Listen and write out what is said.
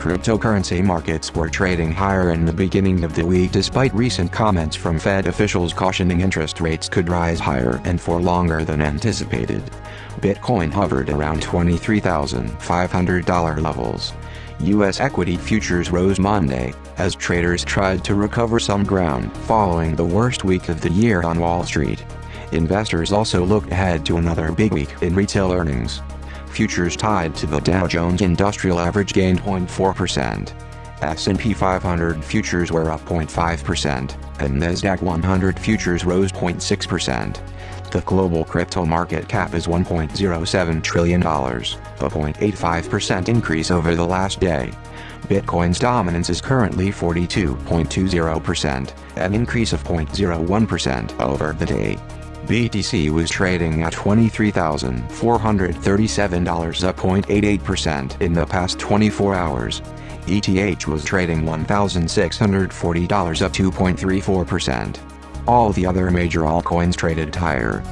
Cryptocurrency markets were trading higher in the beginning of the week despite recent comments from Fed officials cautioning interest rates could rise higher and for longer than anticipated. Bitcoin hovered around $23,500 levels. U.S. equity futures rose Monday, as traders tried to recover some ground following the worst week of the year on Wall Street. Investors also looked ahead to another big week in retail earnings. Futures tied to the Dow Jones Industrial Average gained 0.4%. S&P 500 futures were up 0.5%, and Nasdaq 100 futures rose 0.6%. The global crypto market cap is $1.07 trillion, a 0.85% increase over the last day. Bitcoin's dominance is currently 42.20%, an increase of 0.01% over the day. BTC was trading at $23,437 up 0.88% in the past 24 hours. ETH was trading $1,640 up 2.34%. All the other major altcoins traded higher.